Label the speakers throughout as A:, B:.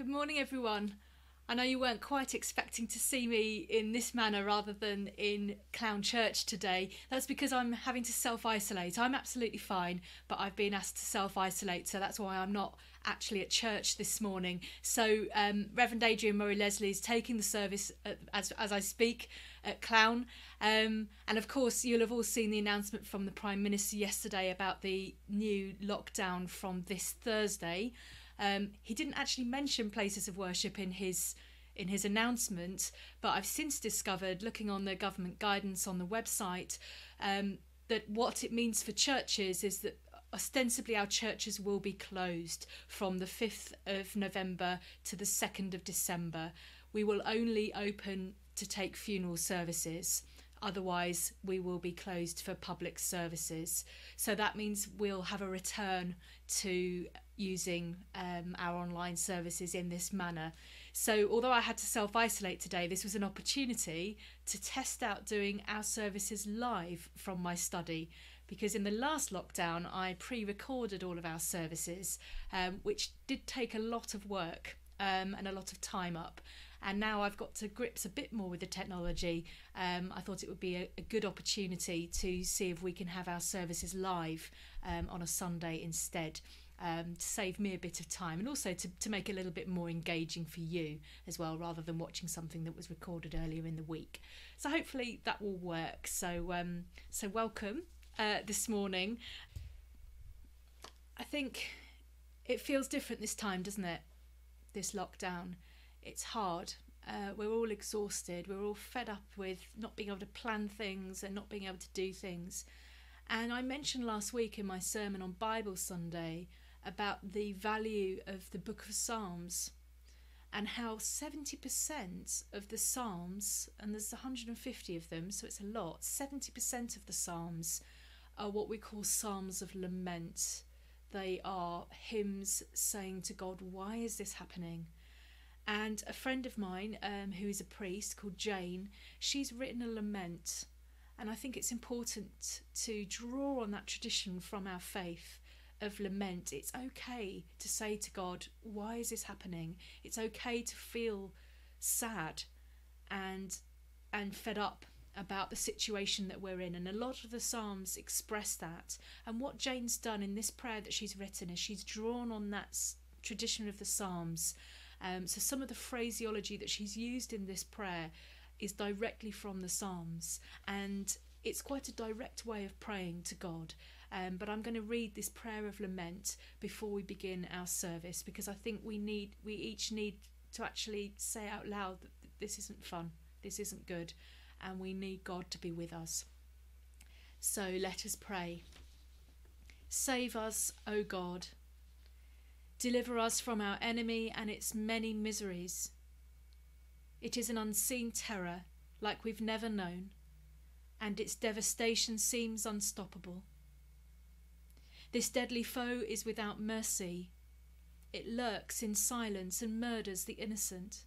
A: Good morning, everyone. I know you weren't quite expecting to see me in this manner rather than in Clowne Church today. That's because I'm having to self isolate. I'm absolutely fine, but I've been asked to self isolate, so that's why I'm not actually at church this morning. So, um, Reverend Adrian Murray Leslie is taking the service at, as, as I speak at Clowne. Um, and of course, you'll have all seen the announcement from the Prime Minister yesterday about the new lockdown from this Thursday. Um, he didn't actually mention places of worship in his in his announcement, but I've since discovered, looking on the government guidance on the website, um, that what it means for churches is that ostensibly our churches will be closed from the 5th of November to the 2nd of December. We will only open to take funeral services. Otherwise, we will be closed for public services. So that means we'll have a return to using um, our online services in this manner. So, although I had to self isolate today, this was an opportunity to test out doing our services live from my study. Because in the last lockdown, I pre recorded all of our services, um, which did take a lot of work um, and a lot of time up. And now I've got to grips a bit more with the technology. Um, I thought it would be a, a, good opportunity to see if we can have our services live um, on a Sunday instead um, to save me a bit of time and also to, to make it a little bit more engaging for you as well, rather than watching something that was recorded earlier in the week. So hopefully that will work. So um, so welcome uh, this morning. I think it feels different this time, doesn't it? This lockdown, it's hard. Uh, we're all exhausted. We're all fed up with not being able to plan things and not being able to do things. And I mentioned last week in my sermon on Bible Sunday about the value of the book of Psalms and how 70% of the Psalms, and there's 150 of them, so it's a lot, 70% of the Psalms are what we call Psalms of lament. They are hymns saying to God, Why is this happening? And a friend of mine, um, who is a priest called Jane, she's written a lament. And I think it's important to draw on that tradition from our faith of lament, it's okay to say to God, Why is this happening? It's okay to feel sad and and fed up about the situation that we're in. And a lot of the Psalms express that. And what Jane's done in this prayer that she's written is she's drawn on that tradition of the Psalms. Um, so some of the phraseology that she's used in this prayer is directly from the Psalms. And it's quite a direct way of praying to God. Um, but I'm going to read this prayer of lament before we begin our service because I think we need, we each need to actually say out loud that this isn't fun, this isn't good, and we need God to be with us. So let us pray. Save us, O God. Deliver us from our enemy and its many miseries. It is an unseen terror like we've never known, and its devastation seems unstoppable. This deadly foe is without mercy. It lurks in silence and murders the innocent.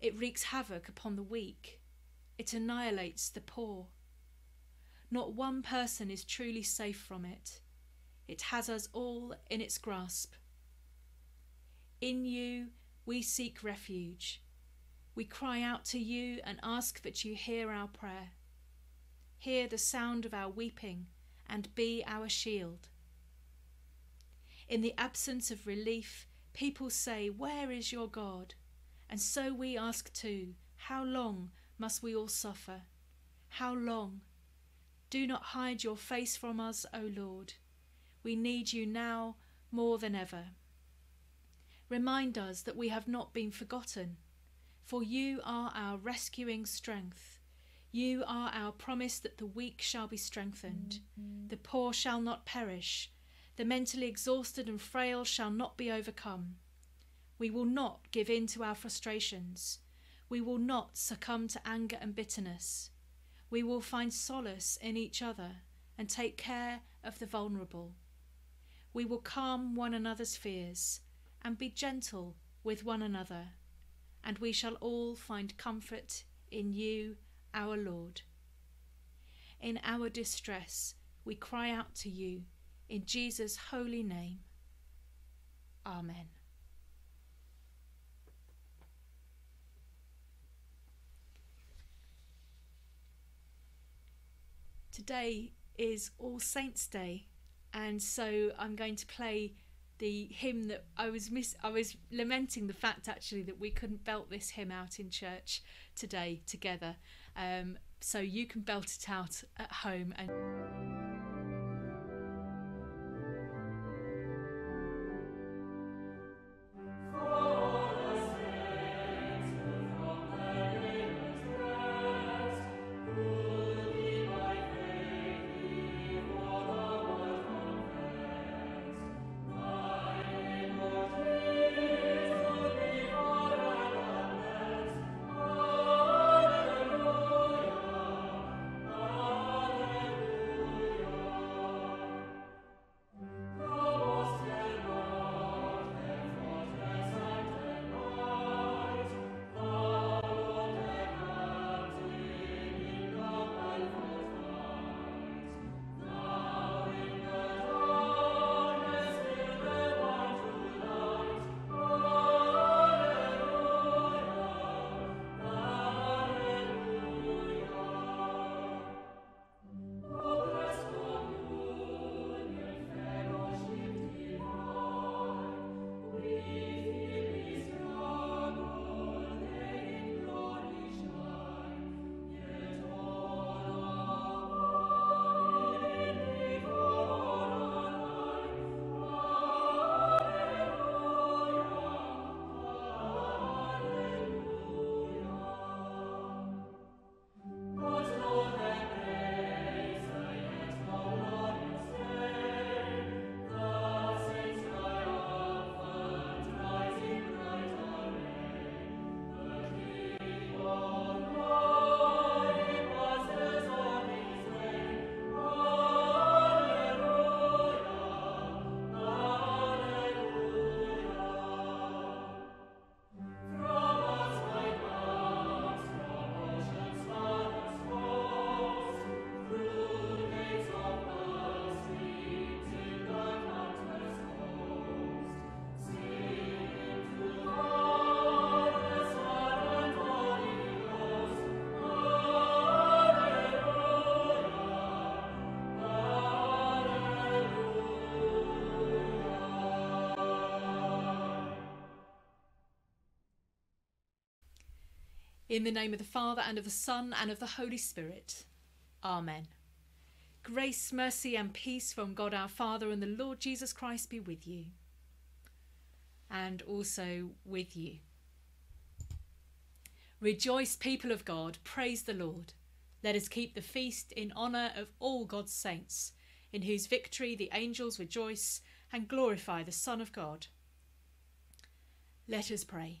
A: It wreaks havoc upon the weak. It annihilates the poor. Not one person is truly safe from it. It has us all in its grasp. In you we seek refuge. We cry out to you and ask that you hear our prayer. Hear the sound of our weeping and be our shield. In the absence of relief, people say, Where is your God? And so we ask too, How long must we all suffer? How long? Do not hide your face from us, O Lord. We need you now more than ever. Remind us that we have not been forgotten, for you are our rescuing strength. You are our promise that the weak shall be strengthened, mm-hmm. the poor shall not perish, the mentally exhausted and frail shall not be overcome. We will not give in to our frustrations. We will not succumb to anger and bitterness. We will find solace in each other and take care of the vulnerable. We will calm one another's fears and be gentle with one another, and we shall all find comfort in you, our Lord. In our distress, we cry out to you in Jesus' holy name. Amen. Today is All Saints' Day, and so I'm going to play the hymn that I was miss I was lamenting the fact actually that we couldn't belt this hymn out in church today together. Um, so you can belt it out at home and In the name of the Father, and of the Son, and of the Holy Spirit. Amen. Grace, mercy, and peace from God our Father and the Lord Jesus Christ be with you. And also with you. Rejoice, people of God, praise the Lord. Let us keep the feast in honour of all God's saints, in whose victory the angels rejoice and glorify the Son of God. Let us pray.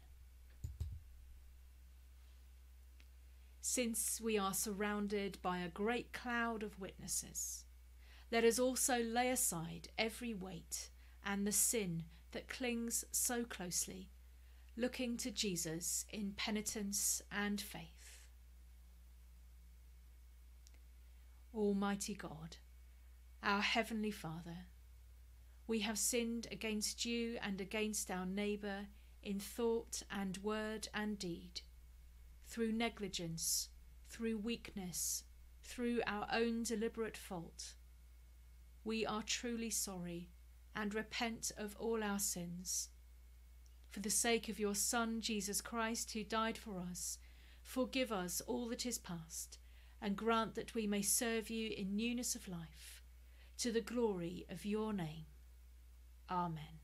A: Since we are surrounded by a great cloud of witnesses. Let us also lay aside every weight and the sin that clings so closely, looking to Jesus in penitence and faith. Almighty God, our Heavenly Father, we have sinned against you and against our neighbour in thought and word and deed through negligence, through weakness, through our own deliberate fault. We are truly sorry and repent of all our sins. For the sake of your Son, Jesus Christ, who died for us, forgive us all that is past, and grant that we may serve you in newness of life, to the glory of your name. Amen.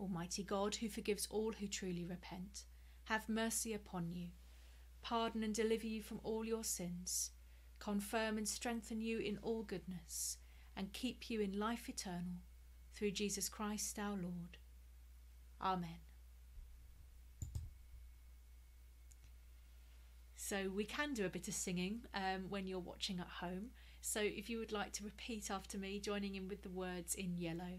A: Almighty God, who forgives all who truly repent, have mercy upon you, pardon and deliver you from all your sins, confirm and strengthen you in all goodness, and keep you in life eternal, through Jesus Christ our Lord. Amen. So we can do a bit of singing um, when you're watching at home. So if you would like to repeat after me, joining in with the words in yellow.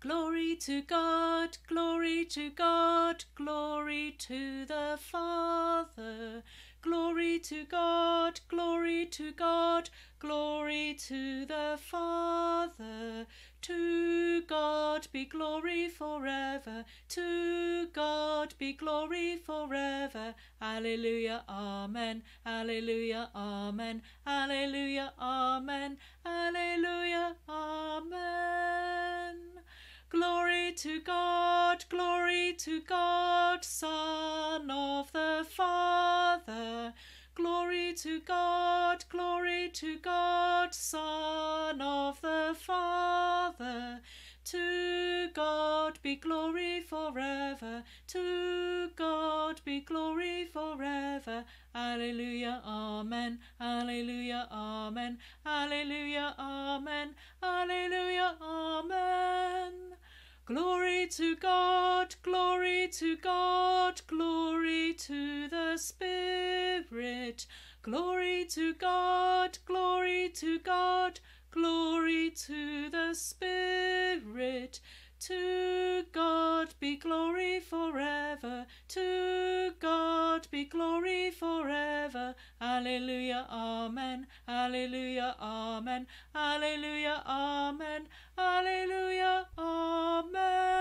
A: Glory to God, glory to God, glory to the Father. Glory to God, glory to God, glory to the Father. To God be glory forever, to God be glory forever. Alleluia, Amen, Alleluia, Amen, Alleluia, Amen, Alleluia, Amen. Glory to God, glory to God, Son of the Father. Glory to God, glory to God, Son of the Father. To God be glory forever, to God be glory forever. Alleluia, Amen, Alleluia, Amen, Alleluia, Amen, Alleluia, Amen. Glory to God, glory to God, glory to the Spirit. Glory to God, glory to God, glory to the Spirit. To God be glory forever, to God be glory forever. Alleluia, Amen, Alleluia, Amen, Alleluia, Amen, Alleluia, Amen.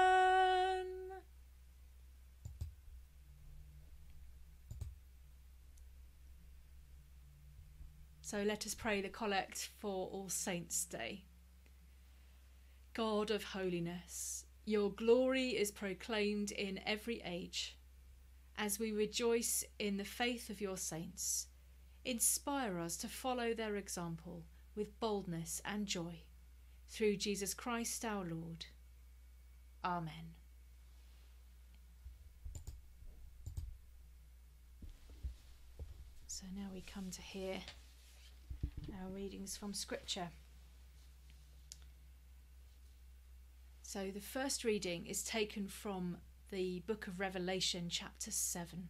A: So let us pray the collect for All Saints' Day. God of holiness, your glory is proclaimed in every age. As we rejoice in the faith of your saints, inspire us to follow their example with boldness and joy. Through Jesus Christ our Lord. Amen. So now we come to hear our readings from Scripture. So the first reading is taken from the book of Revelation, chapter 7.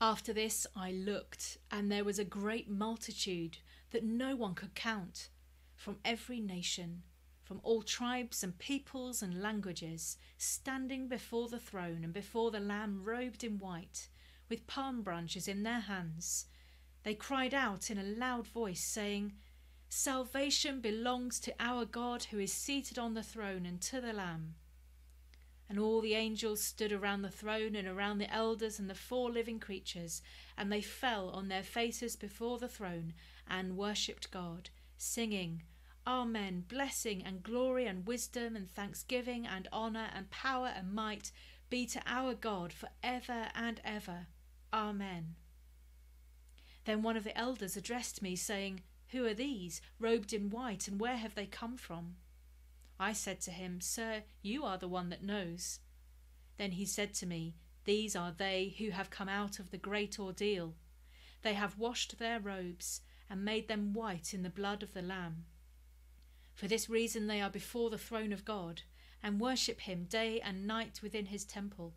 A: After this I looked, and there was a great multitude that no one could count, from every nation, from all tribes and peoples and languages, standing before the throne and before the Lamb robed in white, with palm branches in their hands. They cried out in a loud voice, saying, Salvation belongs to our God who is seated on the throne and to the Lamb. And all the angels stood around the throne and around the elders and the four living creatures, and they fell on their faces before the throne and worshipped God, singing, Amen. Blessing and glory and wisdom and thanksgiving and honour and power and might be to our God for ever and ever. Amen. Then one of the elders addressed me, saying, Who are these, robed in white, and where have they come from? I said to him, Sir, you are the one that knows. Then he said to me, These are they who have come out of the great ordeal. They have washed their robes and made them white in the blood of the Lamb. For this reason they are before the throne of God, and worship him day and night within his temple.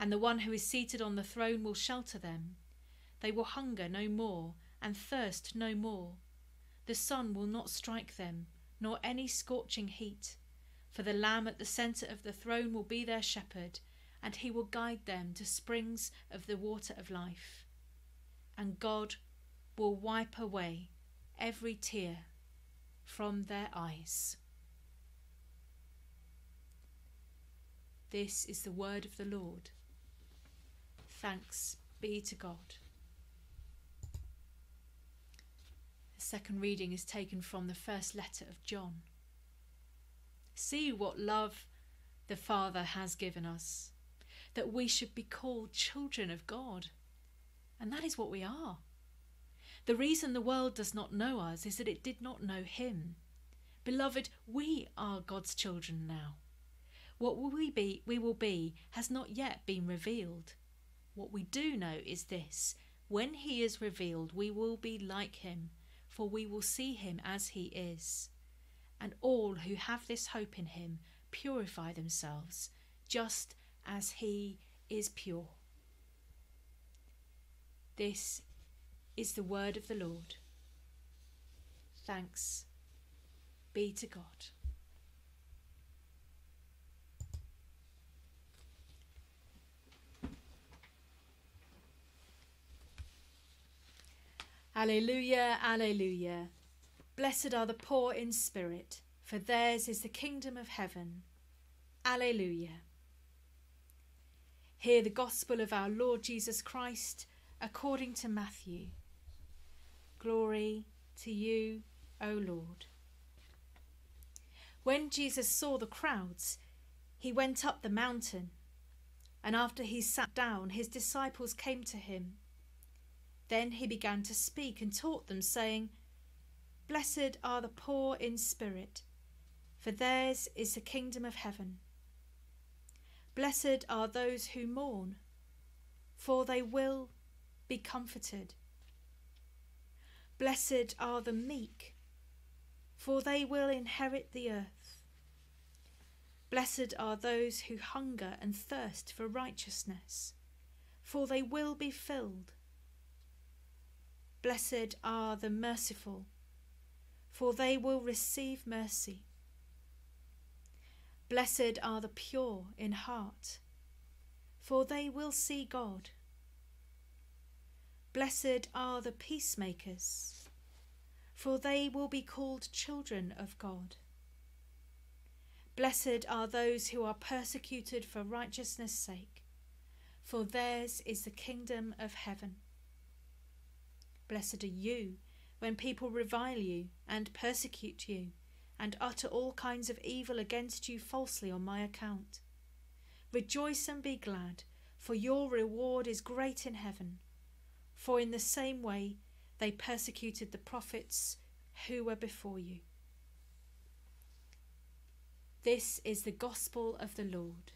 A: And the one who is seated on the throne will shelter them. They will hunger no more, and thirst no more. The sun will not strike them, nor any scorching heat. For the Lamb at the centre of the throne will be their shepherd, and he will guide them to springs of the water of life. And God will wipe away every tear from their eyes. This is the word of the Lord. Thanks be to God. The second reading is taken from the first letter of John. See what love the Father has given us, that we should be called children of God. And that is what we are. The reason the world does not know us is that it did not know Him. Beloved, we are God's children now. What will we be we will be has not yet been revealed. What we do know is this when he is revealed, we will be like him, for we will see him as he is. And all who have this hope in him purify themselves, just as he is pure. This is the word of the Lord. Thanks be to God. Alleluia, Alleluia. Blessed are the poor in spirit, for theirs is the kingdom of heaven. Alleluia. Hear the gospel of our Lord Jesus Christ according to Matthew. Glory to you, O Lord. When Jesus saw the crowds, he went up the mountain, and after he sat down, his disciples came to him. Then he began to speak and taught them, saying, Blessed are the poor in spirit, for theirs is the kingdom of heaven. Blessed are those who mourn, for they will be comforted. Blessed are the meek, for they will inherit the earth. Blessed are those who hunger and thirst for righteousness, for they will be filled. Blessed are the merciful, for they will receive mercy. Blessed are the pure in heart, for they will see God. Blessed are the peacemakers, for they will be called children of God. Blessed are those who are persecuted for righteousness' sake, for theirs is the kingdom of heaven. Blessed are you when people revile you and persecute you and utter all kinds of evil against you falsely on my account. Rejoice and be glad, for your reward is great in heaven. For in the same way they persecuted the prophets who were before you. This is the gospel of the Lord.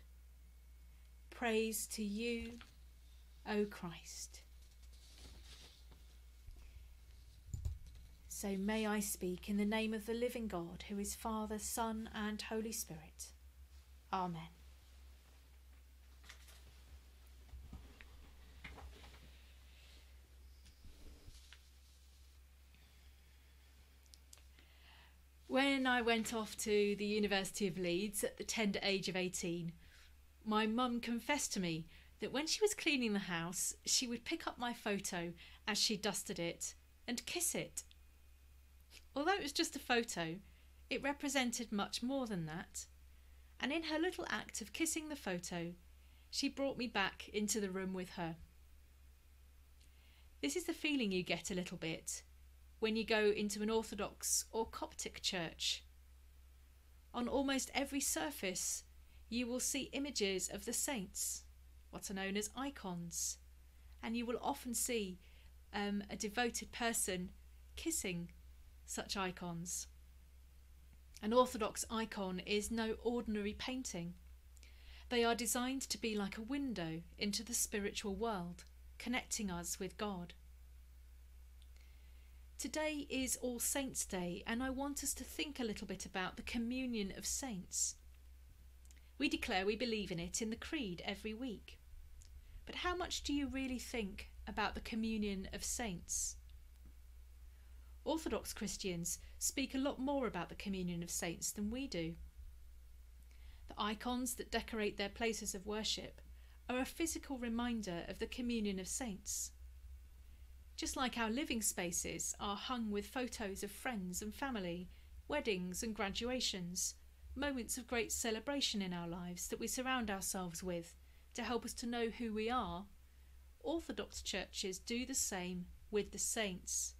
A: Praise to you, O Christ. So may I speak in the name of the living God, who is Father, Son, and Holy Spirit. Amen. When I went off to the University of Leeds at the tender age of 18, my mum confessed to me that when she was cleaning the house, she would pick up my photo as she dusted it and kiss it Although it was just a photo, it represented much more than that. And in her little act of kissing the photo, she brought me back into the room with her. This is the feeling you get a little bit when you go into an Orthodox or Coptic church. On almost every surface, you will see images of the saints, what are known as icons, and you will often see um, a devoted person kissing such icons. An Orthodox icon is no ordinary painting. They are designed to be like a window into the spiritual world, connecting us with God. Today is All Saints' Day, and I want us to think a little bit about the communion of saints. We declare we believe in it in the Creed every week. But how much do you really think about the communion of saints? Orthodox Christians speak a lot more about the communion of saints than we do. The icons that decorate their places of worship are a physical reminder of the communion of saints. Just like our living spaces are hung with photos of friends and family, weddings and graduations, moments of great celebration in our lives that we surround ourselves with to help us to know who we are, Orthodox churches do the same with the saints.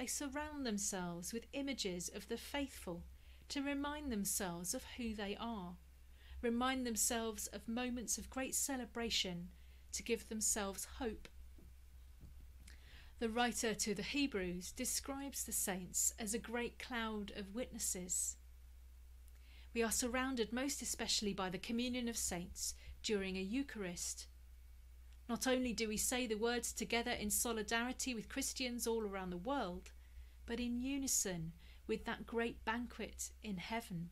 A: They surround themselves with images of the faithful to remind themselves of who they are, remind themselves of moments of great celebration to give themselves hope. The writer to the Hebrews describes the saints as a great cloud of witnesses. We are surrounded most especially by the communion of saints during a Eucharist. Not only do we say the words together in solidarity with Christians all around the world, but in unison with that great banquet in heaven.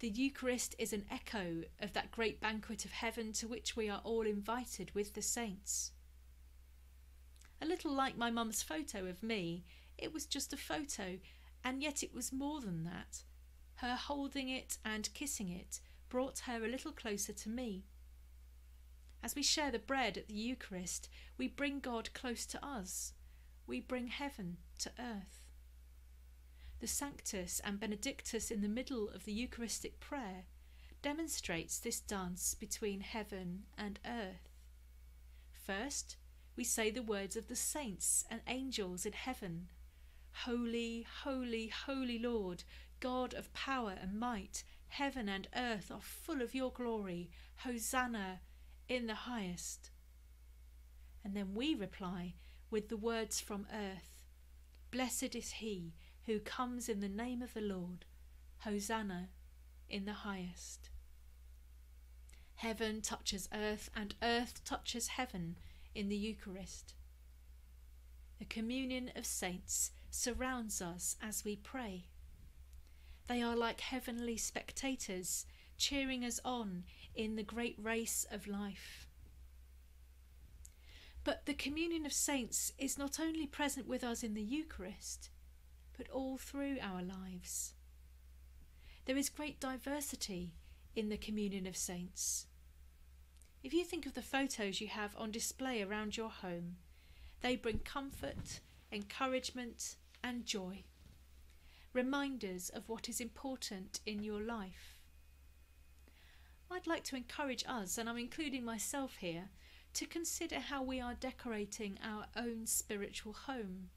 A: The Eucharist is an echo of that great banquet of heaven to which we are all invited with the saints. A little like my mum's photo of me, it was just a photo, and yet it was more than that. Her holding it and kissing it brought her a little closer to me. As we share the bread at the Eucharist, we bring God close to us. We bring heaven to earth. The Sanctus and Benedictus in the middle of the Eucharistic prayer demonstrates this dance between heaven and earth. First, we say the words of the saints and angels in heaven Holy, holy, holy Lord, God of power and might, heaven and earth are full of your glory. Hosanna in the highest. And then we reply with the words from earth Blessed is he who comes in the name of the Lord. Hosanna in the highest. Heaven touches earth, and earth touches heaven in the Eucharist. The communion of saints surrounds us as we pray. They are like heavenly spectators, cheering us on in the great race of life. But the communion of saints is not only present with us in the Eucharist, but all through our lives. There is great diversity in the communion of saints. If you think of the photos you have on display around your home, they bring comfort, encouragement, and joy. Reminders of what is important in your life. I'd like to encourage us, and I'm including myself here, to consider how we are decorating our own spiritual home.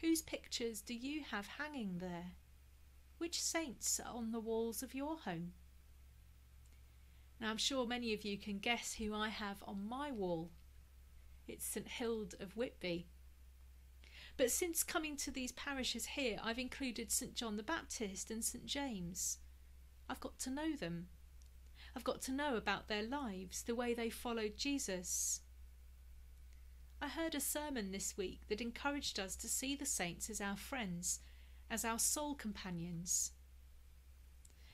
A: Whose pictures do you have hanging there? Which saints are on the walls of your home? Now, I'm sure many of you can guess who I have on my wall. It's St Hild of Whitby. But since coming to these parishes here, I've included St John the Baptist and St James. I've got to know them. I've got to know about their lives, the way they followed Jesus. I heard a sermon this week that encouraged us to see the saints as our friends, as our soul companions.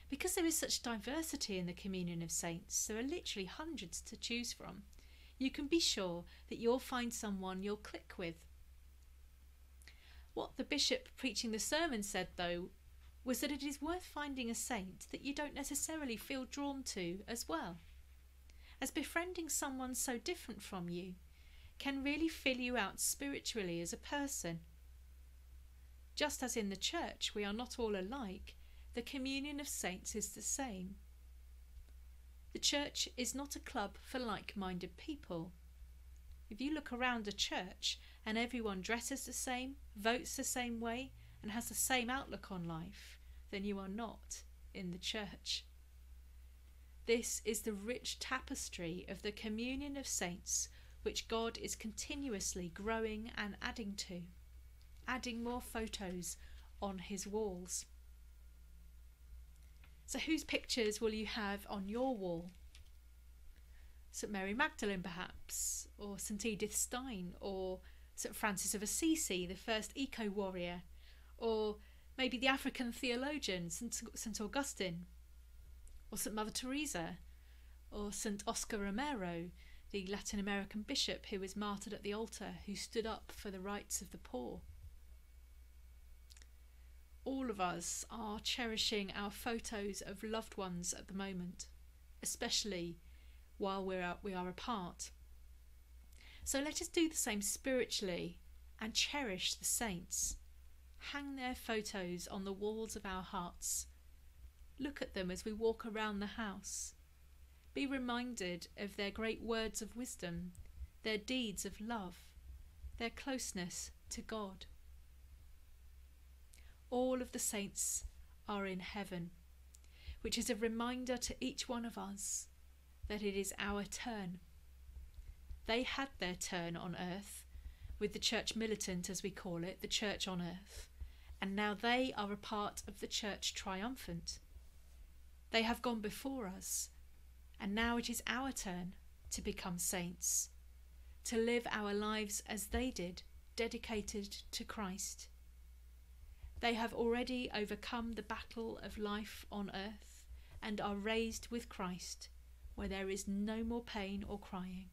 A: Because there is such diversity in the communion of saints, there are literally hundreds to choose from, you can be sure that you'll find someone you'll click with. What the bishop preaching the sermon said, though, was that it is worth finding a saint that you don't necessarily feel drawn to as well, as befriending someone so different from you can really fill you out spiritually as a person. Just as in the church we are not all alike, the communion of saints is the same. The church is not a club for like minded people. If you look around a church and everyone dresses the same, votes the same way, and has the same outlook on life, then you are not in the church. This is the rich tapestry of the communion of saints which God is continuously growing and adding to, adding more photos on his walls. So, whose pictures will you have on your wall? St Mary Magdalene, perhaps, or St Edith Stein, or St Francis of Assisi, the first eco warrior, or maybe the African theologian St Augustine, or St Mother Teresa, or St Oscar Romero, the Latin American bishop who was martyred at the altar, who stood up for the rights of the poor all of us are cherishing our photos of loved ones at the moment, especially while we're, we are apart. So let us do the same spiritually and cherish the saints. Hang their photos on the walls of our hearts. Look at them as we walk around the house. Be reminded of their great words of wisdom, their deeds of love, their closeness to God all of the saints are in heaven, which is a reminder to each one of us that it is our turn. They had their turn on earth, with the church militant, as we call it, the church on earth, and now they are a part of the church triumphant. They have gone before us, and now it is our turn to become saints, to live our lives as they did, dedicated to Christ. They have already overcome the battle of life on earth and are raised with Christ, where there is no more pain or crying,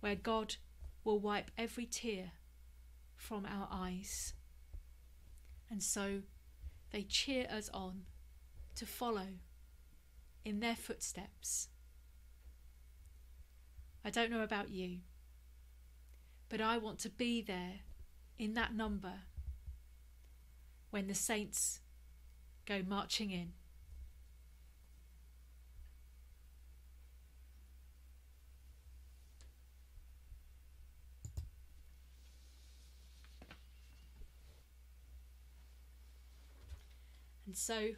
A: where God will wipe every tear, from our eyes. And so they cheer us on to follow in their footsteps. I don't know about you, but I want to be there in that number when the saints go marching in. And so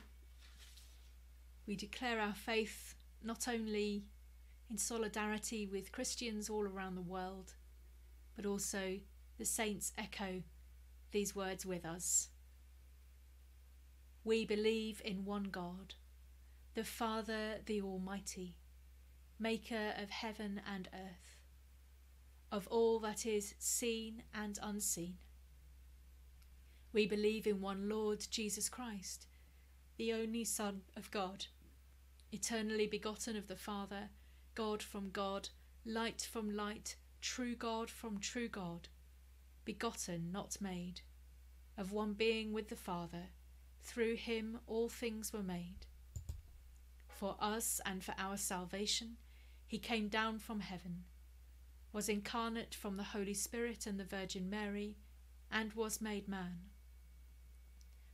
A: we declare our faith not only in solidarity with Christians all around the world, but also the saints echo these words with us. We believe in one God, the Father, the Almighty, maker of heaven and earth, of all that is seen and unseen. We believe in one Lord Jesus Christ, the only Son of God, eternally begotten of the Father, God from God, light from light, true God from true God, begotten, not made, of one being with the Father through him all things were made. For us and for our salvation, he came down from heaven, was incarnate from the Holy Spirit and the Virgin Mary, and was made man.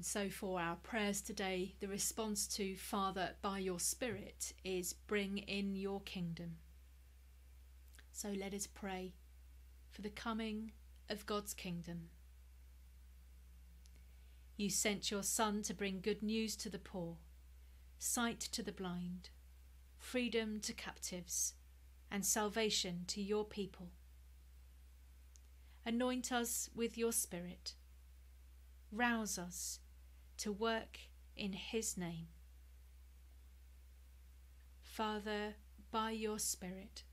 A: And so, for our prayers today, the response to Father, by your Spirit, is bring in your kingdom. So, let us pray for the coming of God's kingdom. You sent your Son to bring good news to the poor, sight to the blind, freedom to captives, and salvation to your people. Anoint us with your Spirit. Rouse us to work in His name. Father, by your Spirit,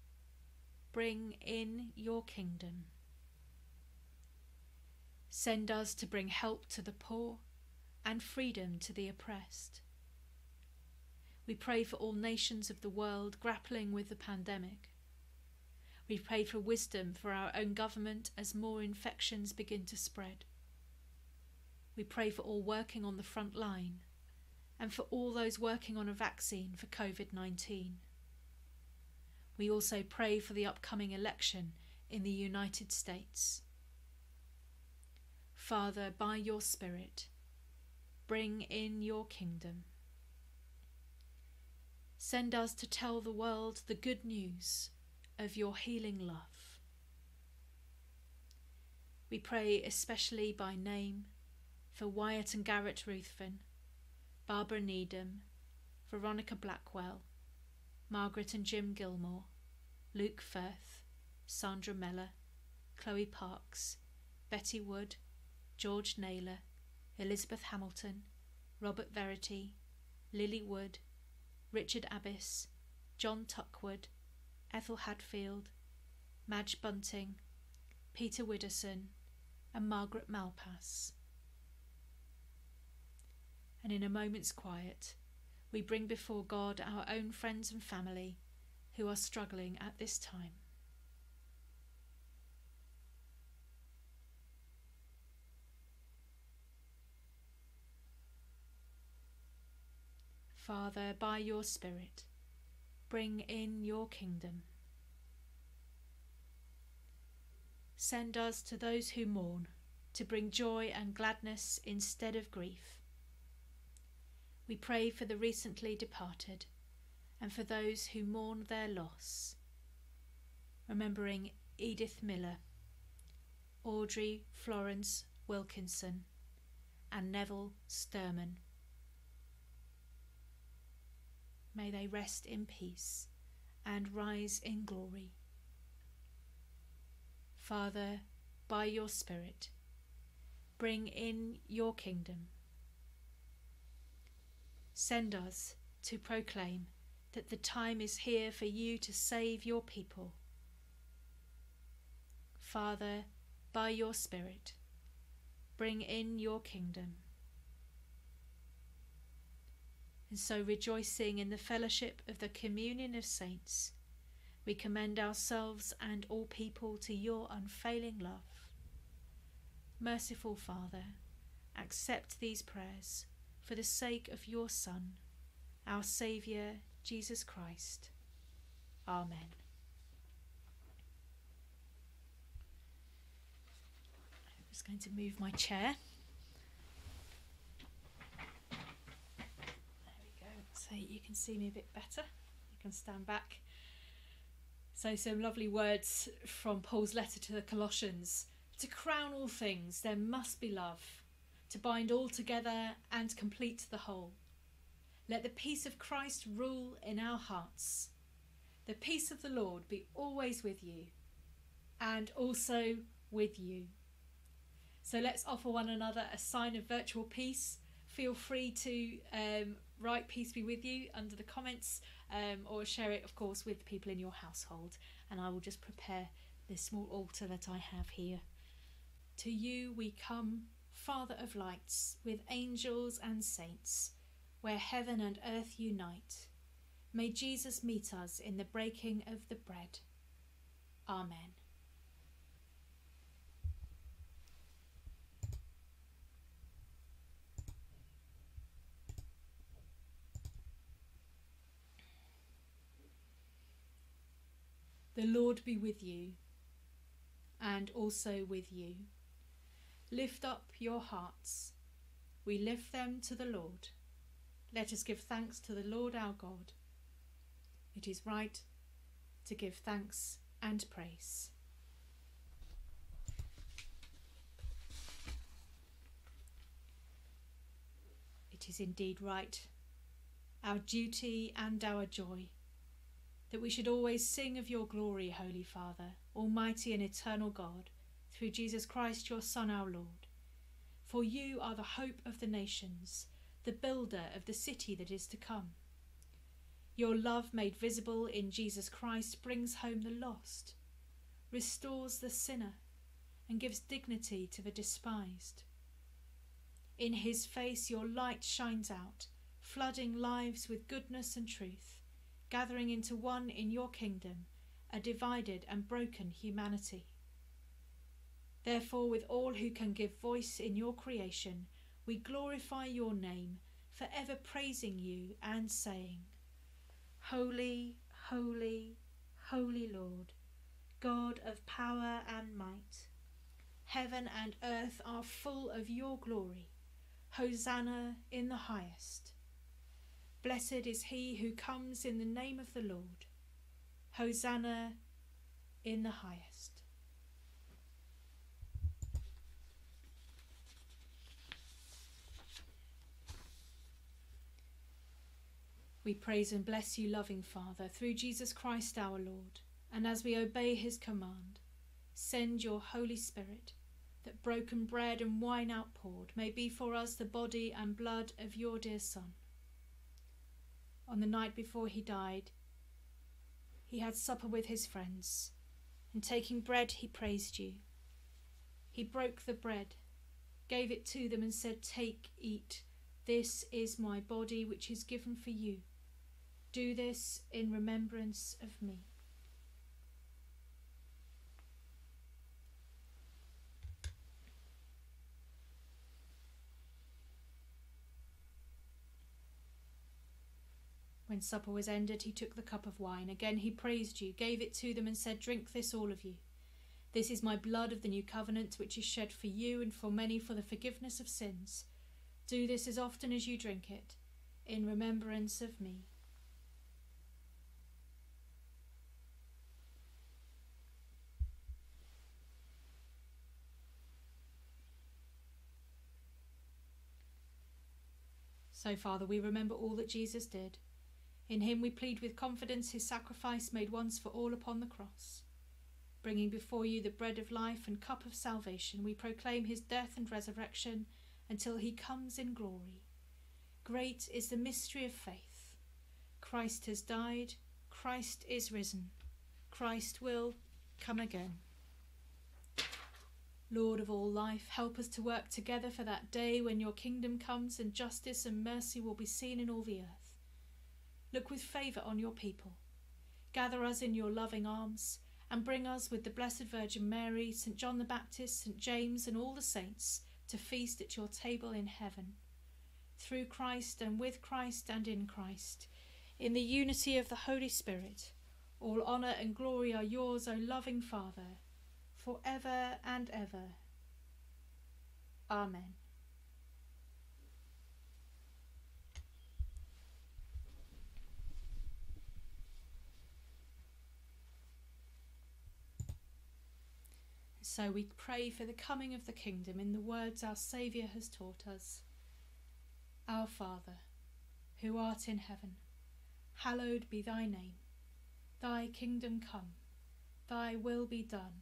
A: bring in your kingdom. Send us to bring help to the poor and freedom to the oppressed. We pray for all nations of the world grappling with the pandemic. We pray for wisdom for our own government as more infections begin to spread. We pray for all working on the front line and for all those working on a vaccine for COVID 19. We also pray for the upcoming election in the United States. Father, by your Spirit, bring in your kingdom. Send us to tell the world the good news of your healing love. We pray especially by name for Wyatt and Garrett Ruthven, Barbara Needham, Veronica Blackwell, Margaret and Jim Gilmore, Luke Firth, Sandra Meller, Chloe Parks, Betty Wood, George Naylor, Elizabeth Hamilton, Robert Verity, Lily Wood, Richard Abbis, John Tuckwood, Ethel Hadfield, Madge Bunting, Peter Widdowson, and Margaret Malpass and in a moment's quiet, we bring before God our own friends and family who are struggling at this time. Father, by your Spirit, bring in your kingdom. Send us to those who mourn, to bring joy and gladness instead of grief. We pray for the recently departed and for those who mourn their loss, remembering Edith Miller, Audrey Florence Wilkinson, and Neville Sturman. May they rest in peace and rise in glory. Father, by your Spirit, bring in your kingdom. Send us to proclaim that the time is here for you to save your people. Father, by your Spirit, bring in your kingdom. And so, rejoicing in the fellowship of the communion of saints, we commend ourselves and all people to your unfailing love. Merciful Father, accept these prayers for the sake of your Son, our Saviour, Jesus Christ. Amen. I'm just going to move my chair. There we go, so you can see me a bit better. You can stand back. So, some lovely words from Paul's letter to the Colossians. To crown all things, there must be love, to bind all together and complete the whole. Let the peace of Christ rule in our hearts. The peace of the Lord be always with you, and also with you. So, let's offer one another a sign of virtual peace. Feel free to um, write peace be with you under the comments um, or share it, of course, with people in your household. And I will just prepare this small altar that I have here. To you we come, Father of lights, with angels and saints, where heaven and earth unite. May Jesus meet us in the breaking of the bread. Amen. The Lord be with you, and also with you. Lift up your hearts. We lift them to the Lord. Let us give thanks to the Lord our God. It is right to give thanks and praise. It is indeed right, our duty and our joy that we should always sing of your glory, Holy Father, Almighty and eternal God, through Jesus Christ, your Son, our Lord. For you are the hope of the nations, the builder of the city that is to come. Your love made visible in Jesus Christ brings home the lost, restores the sinner, and gives dignity to the despised. In his face your light shines out, flooding lives with goodness and truth gathering into one in your kingdom, a divided and broken humanity. Therefore, with all who can give voice in your creation, we glorify your name, forever praising you and saying, Holy, holy, holy Lord, God of power and might. Heaven and earth are full of your glory. Hosanna in the highest. Blessed is he who comes in the name of the Lord. Hosanna in the highest. We praise and bless you, loving Father, through Jesus Christ our Lord, and as we obey his command, send your Holy Spirit, that broken bread and wine outpoured may be for us the body and blood of your dear Son on the night before he died, he had supper with his friends, and taking bread, he praised you. He broke the bread, gave it to them, and said, Take, eat. This is my body, which is given for you. Do this in remembrance of me. When supper was ended, he took the cup of wine. Again he praised you, gave it to them, and said, Drink this, all of you. This is my blood of the new covenant, which is shed for you and for many for the forgiveness of sins. Do this as often as you drink it, in remembrance of me. So, Father, we remember all that Jesus did. In him we plead with confidence his sacrifice made once for all upon the cross. Bringing before you the bread of life and cup of salvation, we proclaim his death and resurrection until he comes in glory. Great is the mystery of faith. Christ has died, Christ is risen, Christ will come again. Lord of all life, help us to work together for that day when your kingdom comes and justice and mercy will be seen in all the earth. Look with favour on your people. Gather us in your loving arms and bring us with the Blessed Virgin Mary, St. John the Baptist, St. James, and all the saints to feast at your table in heaven. Through Christ and with Christ and in Christ, in the unity of the Holy Spirit, all honour and glory are yours, O loving Father for ever and ever. Amen. So we pray for the coming of the kingdom in the words our Saviour has taught us. Our Father, who art in heaven, hallowed be thy name. Thy kingdom come, thy will be done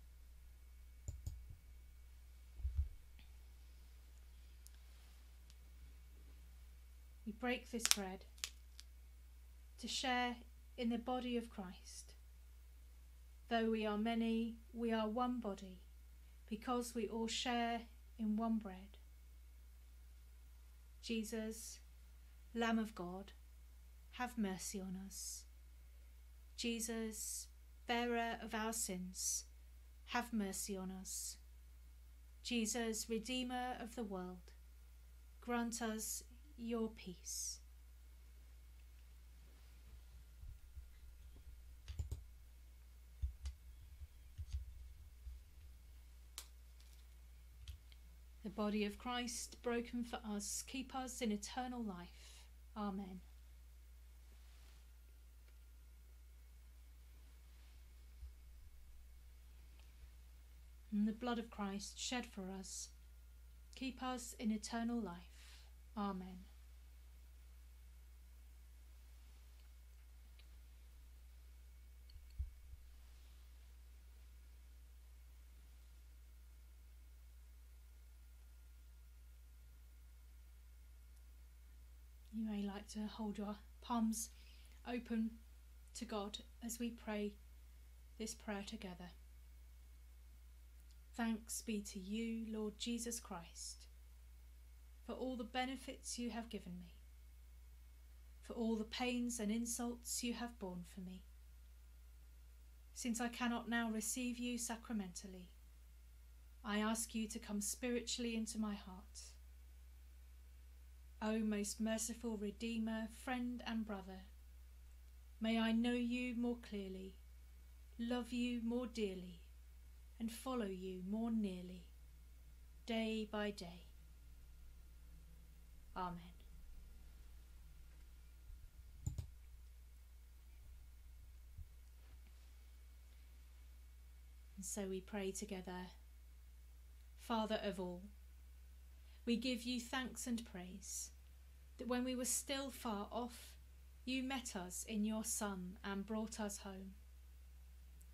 A: We break this bread to share in the body of Christ. Though we are many, we are one body because we all share in one bread. Jesus, Lamb of God, have mercy on us. Jesus, bearer of our sins, have mercy on us. Jesus, Redeemer of the world, grant us your peace. The body of Christ broken for us, keep us in eternal life. Amen. And the blood of Christ shed for us, keep us in eternal life. Amen. You may like to hold your palms open to God as we pray this prayer together. Thanks be to you, Lord Jesus Christ, for all the benefits you have given me, for all the pains and insults you have borne for me. Since I cannot now receive you sacramentally, I ask you to come spiritually into my heart O most merciful Redeemer, friend, and brother, may I know you more clearly, love you more dearly, and follow you more nearly, day by day. Amen. And so we pray together, Father of all we give you thanks and praise that when we were still far off, you met us in your Son and brought us home.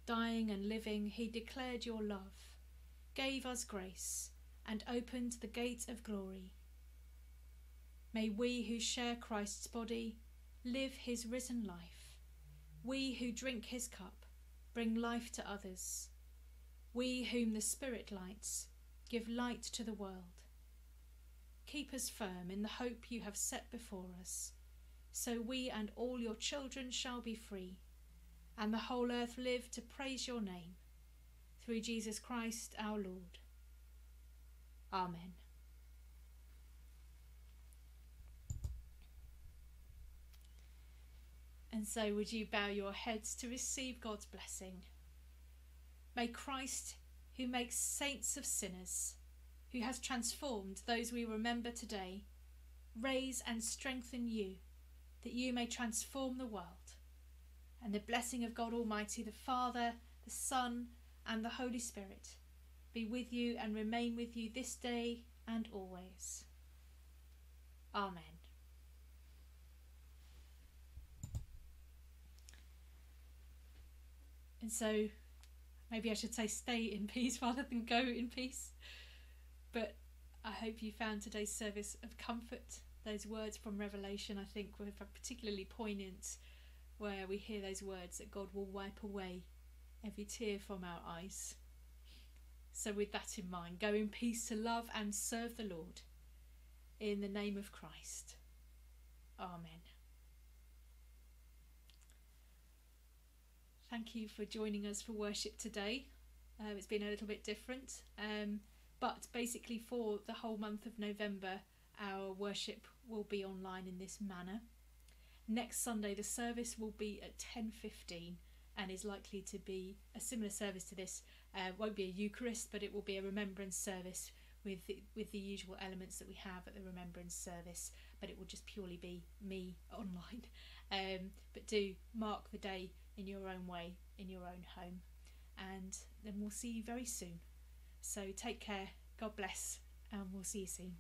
A: Dying and living, he declared your love, gave us grace, and opened the gate of glory. May we who share Christ's body live his risen life. We who drink his cup bring life to others. We whom the Spirit lights give light to the world. Keep us firm in the hope you have set before us. So we and all your children shall be free, and the whole earth live to praise your name. Through Jesus Christ our Lord. Amen. And so, would you bow your heads to receive God's blessing? May Christ, who makes saints of sinners, who has transformed those we remember today, raise and strengthen you, that you may transform the world. And the blessing of God Almighty, the Father, the Son, and the Holy Spirit be with you and remain with you this day and always. Amen. And so, maybe I should say stay in peace rather than go in peace. But I hope you found today's service of comfort. Those words from Revelation, I think, were particularly poignant, where we hear those words that God will wipe away every tear from our eyes. So, with that in mind, go in peace to love and serve the Lord. In the name of Christ. Amen. Thank you for joining us for worship today. Uh, it's been a little bit different. Um, but basically, for the whole month of November, our worship will be online in this manner. Next Sunday, the service will be at 10:15 and is likely to be a similar service to this. Uh, won't be a Eucharist, but it will be a remembrance service with the, with the usual elements that we have at the remembrance service. But it will just purely be me online. Um, but do mark the day in your own way, in your own home, and then we'll see you very soon. So take care, God bless, and we'll see you soon.